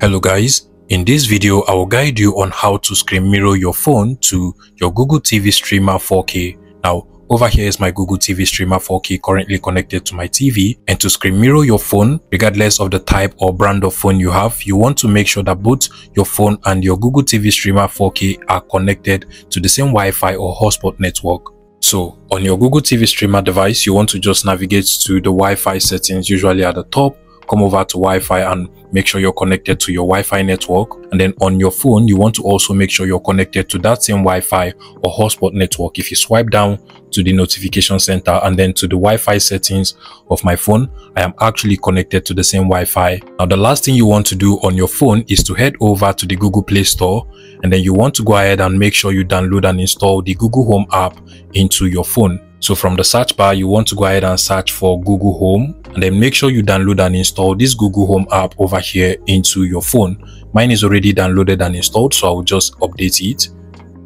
Hello guys, in this video I will guide you on how to screen mirror your phone to your Google TV Streamer 4K. Now over here is my Google TV Streamer 4K currently connected to my TV and to screen mirror your phone regardless of the type or brand of phone you have you want to make sure that both your phone and your Google TV Streamer 4K are connected to the same Wi-Fi or hotspot network. So on your Google TV Streamer device you want to just navigate to the Wi-Fi settings usually at the top come over to Wi-Fi and make sure you're connected to your Wi-Fi network. And then on your phone, you want to also make sure you're connected to that same Wi-Fi or hotspot network. If you swipe down to the notification center and then to the Wi-Fi settings of my phone, I am actually connected to the same Wi-Fi. Now, the last thing you want to do on your phone is to head over to the Google Play Store and then you want to go ahead and make sure you download and install the Google Home app into your phone. So from the search bar, you want to go ahead and search for Google Home and then make sure you download and install this Google Home app over here into your phone. Mine is already downloaded and installed, so I will just update it.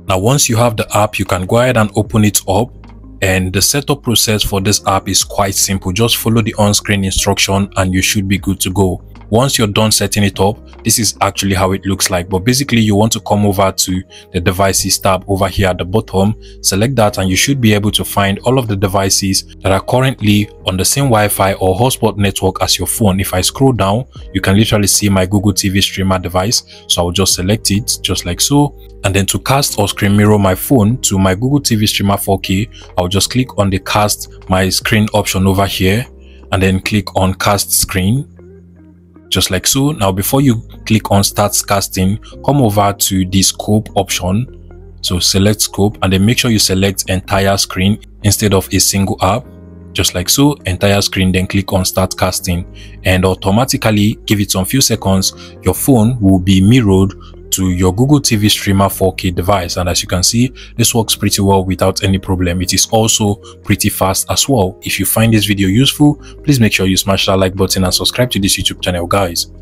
Now, once you have the app, you can go ahead and open it up and the setup process for this app is quite simple. Just follow the on-screen instruction and you should be good to go once you're done setting it up this is actually how it looks like. But basically you want to come over to the devices tab over here at the bottom select that and you should be able to find all of the devices that are currently on the same wi-fi or hotspot network as your phone. If i scroll down you can literally see my google tv streamer device. So i'll just select it just like so. And then to cast or screen mirror my phone to my google tv streamer 4k i'll just click on the cast my screen option over here and then click on cast screen just like so. Now, before you click on start casting, come over to the scope option. So select scope and then make sure you select entire screen instead of a single app. Just like so, entire screen, then click on start casting and automatically give it some few seconds. Your phone will be mirrored to your Google TV Streamer 4K device. And as you can see, this works pretty well without any problem. It is also pretty fast as well. If you find this video useful, please make sure you smash that like button and subscribe to this YouTube channel, guys.